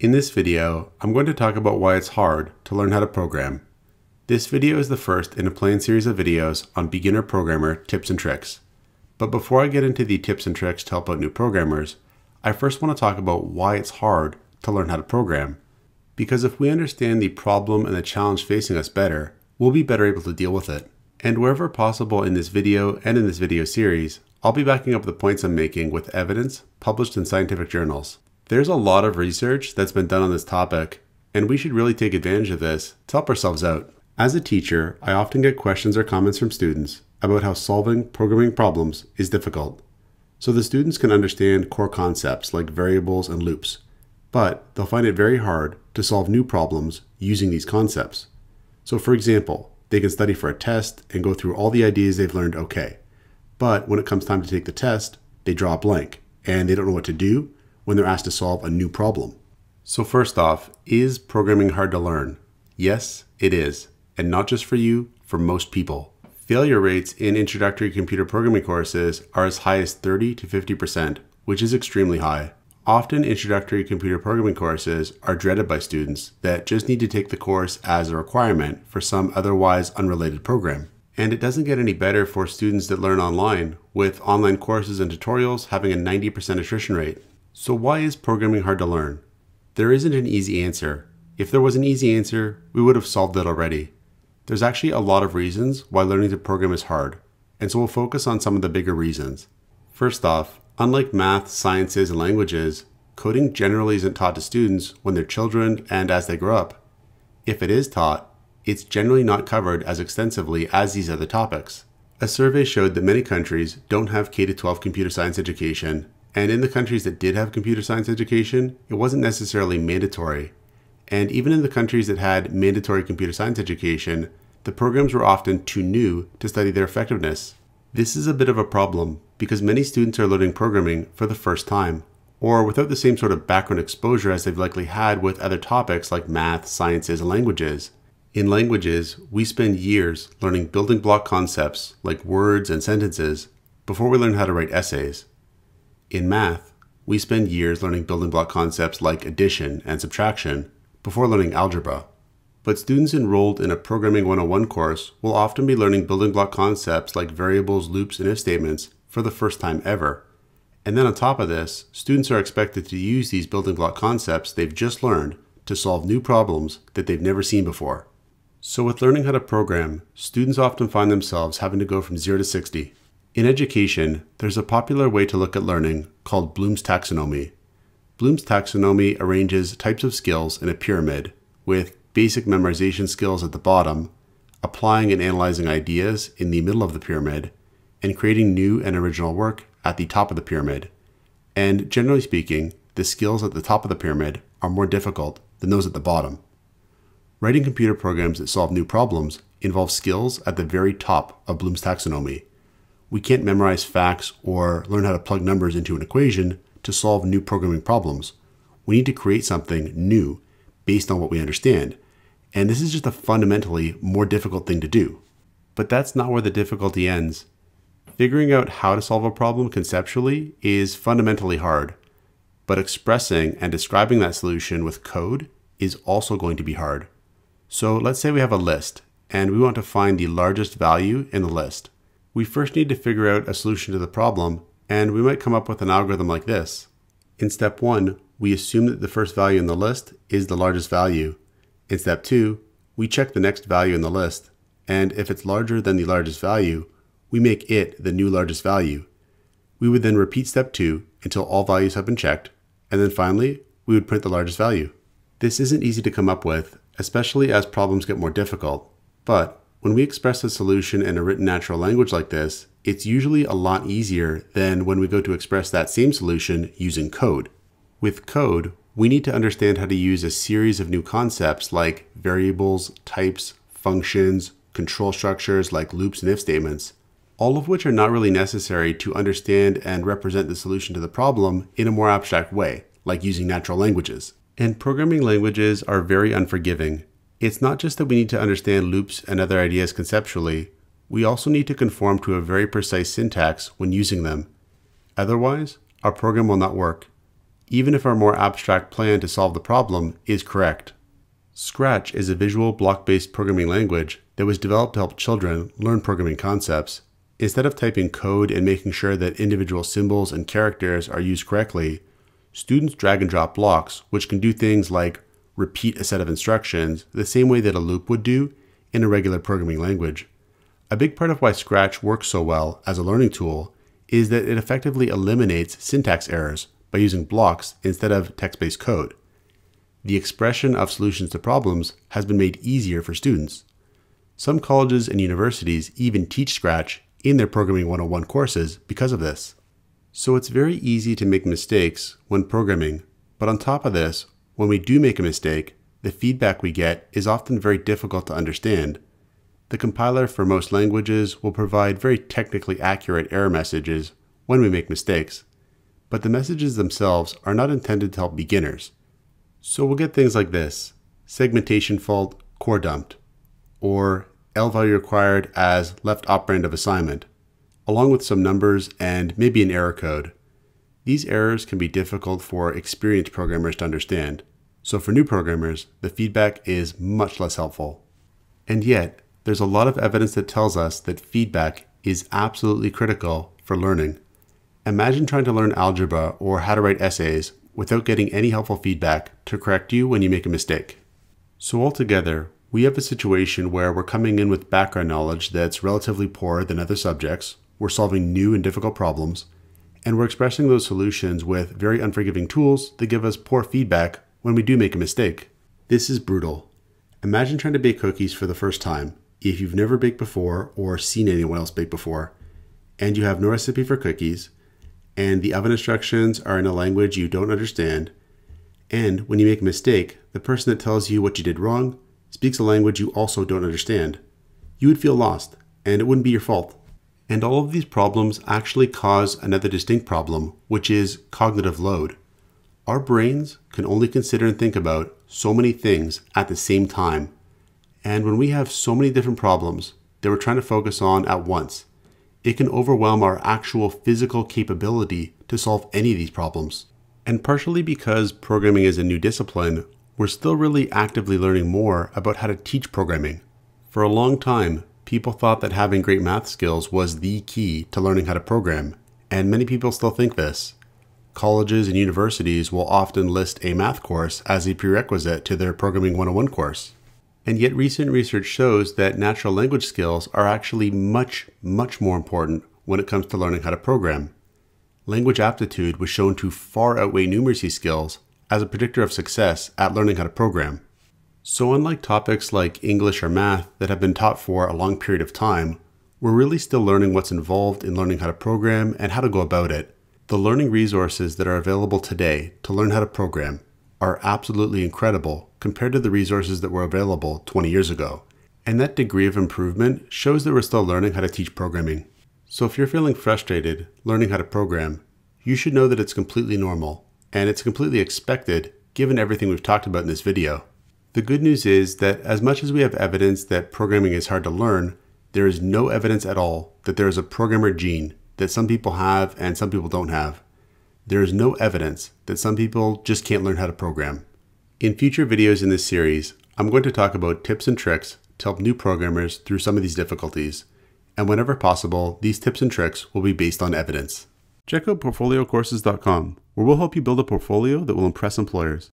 In this video, I'm going to talk about why it's hard to learn how to program. This video is the first in a planned series of videos on beginner programmer tips and tricks. But before I get into the tips and tricks to help out new programmers, I first want to talk about why it's hard to learn how to program. Because if we understand the problem and the challenge facing us better, we'll be better able to deal with it. And wherever possible in this video and in this video series, I'll be backing up the points I'm making with evidence published in scientific journals. There's a lot of research that's been done on this topic, and we should really take advantage of this to help ourselves out. As a teacher, I often get questions or comments from students about how solving programming problems is difficult. So the students can understand core concepts like variables and loops, but they'll find it very hard to solve new problems using these concepts. So for example, they can study for a test and go through all the ideas they've learned okay. But when it comes time to take the test, they draw a blank and they don't know what to do when they're asked to solve a new problem. So first off, is programming hard to learn? Yes, it is, and not just for you, for most people. Failure rates in introductory computer programming courses are as high as 30 to 50%, which is extremely high. Often introductory computer programming courses are dreaded by students that just need to take the course as a requirement for some otherwise unrelated program. And it doesn't get any better for students that learn online, with online courses and tutorials having a 90% attrition rate. So why is programming hard to learn? There isn't an easy answer. If there was an easy answer, we would have solved it already. There's actually a lot of reasons why learning to program is hard, and so we'll focus on some of the bigger reasons. First off, unlike math, sciences, and languages, coding generally isn't taught to students when they're children and as they grow up. If it is taught, it's generally not covered as extensively as these other topics. A survey showed that many countries don't have K 12 computer science education and in the countries that did have computer science education, it wasn't necessarily mandatory. And even in the countries that had mandatory computer science education, the programs were often too new to study their effectiveness. This is a bit of a problem because many students are learning programming for the first time, or without the same sort of background exposure as they've likely had with other topics like math, sciences, and languages. In languages, we spend years learning building block concepts like words and sentences before we learn how to write essays. In math, we spend years learning building block concepts like addition and subtraction before learning algebra. But students enrolled in a Programming 101 course will often be learning building block concepts like variables, loops, and if statements for the first time ever. And then on top of this, students are expected to use these building block concepts they've just learned to solve new problems that they've never seen before. So with learning how to program, students often find themselves having to go from 0 to 60 in education, there's a popular way to look at learning called Bloom's taxonomy. Bloom's taxonomy arranges types of skills in a pyramid, with basic memorization skills at the bottom, applying and analyzing ideas in the middle of the pyramid, and creating new and original work at the top of the pyramid. And generally speaking, the skills at the top of the pyramid are more difficult than those at the bottom. Writing computer programs that solve new problems involves skills at the very top of Bloom's taxonomy we can't memorize facts or learn how to plug numbers into an equation to solve new programming problems. We need to create something new based on what we understand. And this is just a fundamentally more difficult thing to do. But that's not where the difficulty ends. Figuring out how to solve a problem conceptually is fundamentally hard, but expressing and describing that solution with code is also going to be hard. So let's say we have a list and we want to find the largest value in the list we first need to figure out a solution to the problem, and we might come up with an algorithm like this. In step 1, we assume that the first value in the list is the largest value. In step 2, we check the next value in the list, and if it's larger than the largest value, we make it the new largest value. We would then repeat step 2 until all values have been checked, and then finally, we would print the largest value. This isn't easy to come up with, especially as problems get more difficult, but when we express a solution in a written natural language like this, it's usually a lot easier than when we go to express that same solution using code. With code, we need to understand how to use a series of new concepts like variables, types, functions, control structures like loops and if statements, all of which are not really necessary to understand and represent the solution to the problem in a more abstract way, like using natural languages. And programming languages are very unforgiving. It's not just that we need to understand loops and other ideas conceptually, we also need to conform to a very precise syntax when using them. Otherwise, our program will not work. even if our more abstract plan to solve the problem is correct. Scratch is a visual block based programming language that was developed to help children learn programming concepts. Instead of typing code and making sure that individual symbols and characters are used correctly, students drag and drop blocks, which can do things like repeat a set of instructions the same way that a loop would do in a regular programming language. A big part of why Scratch works so well as a learning tool is that it effectively eliminates syntax errors by using blocks instead of text based code. The expression of solutions to problems has been made easier for students. Some colleges and universities even teach Scratch in their Programming 101 courses because of this. So it's very easy to make mistakes when programming, but on top of this, when we do make a mistake, the feedback we get is often very difficult to understand. The compiler for most languages will provide very technically accurate error messages when we make mistakes, but the messages themselves are not intended to help beginners. So we'll get things like this segmentation fault core dumped, or L value required as left operand of assignment, along with some numbers and maybe an error code. These errors can be difficult for experienced programmers to understand, so for new programmers, the feedback is much less helpful. And yet, there's a lot of evidence that tells us that feedback is absolutely critical for learning. Imagine trying to learn algebra or how to write essays without getting any helpful feedback to correct you when you make a mistake. So altogether, we have a situation where we're coming in with background knowledge that's relatively poorer than other subjects, we're solving new and difficult problems, and we're expressing those solutions with very unforgiving tools that give us poor feedback when we do make a mistake. This is brutal. Imagine trying to bake cookies for the first time if you've never baked before or seen anyone else bake before, and you have no recipe for cookies, and the oven instructions are in a language you don't understand. And when you make a mistake, the person that tells you what you did wrong speaks a language you also don't understand. You would feel lost, and it wouldn't be your fault. And all of these problems actually cause another distinct problem, which is cognitive load. Our brains can only consider and think about so many things at the same time. And when we have so many different problems that we're trying to focus on at once, it can overwhelm our actual physical capability to solve any of these problems. And partially because programming is a new discipline, we're still really actively learning more about how to teach programming. For a long time, people thought that having great math skills was the key to learning how to program, and many people still think this. Colleges and universities will often list a math course as a prerequisite to their Programming 101 course. And yet, recent research shows that natural language skills are actually much, much more important when it comes to learning how to program. Language aptitude was shown to far outweigh numeracy skills as a predictor of success at learning how to program. So, unlike topics like English or math that have been taught for a long period of time, we're really still learning what's involved in learning how to program and how to go about it. The learning resources that are available today to learn how to program are absolutely incredible compared to the resources that were available 20 years ago. And that degree of improvement shows that we're still learning how to teach programming. So if you're feeling frustrated learning how to program, you should know that it's completely normal and it's completely expected given everything we've talked about in this video. The good news is that as much as we have evidence that programming is hard to learn, there is no evidence at all that there is a programmer gene that some people have and some people don't have there is no evidence that some people just can't learn how to program. In future videos in this series, I'm going to talk about tips and tricks to help new programmers through some of these difficulties, and whenever possible, these tips and tricks will be based on evidence. Check out portfoliocourses.com, where we'll help you build a portfolio that will impress employers.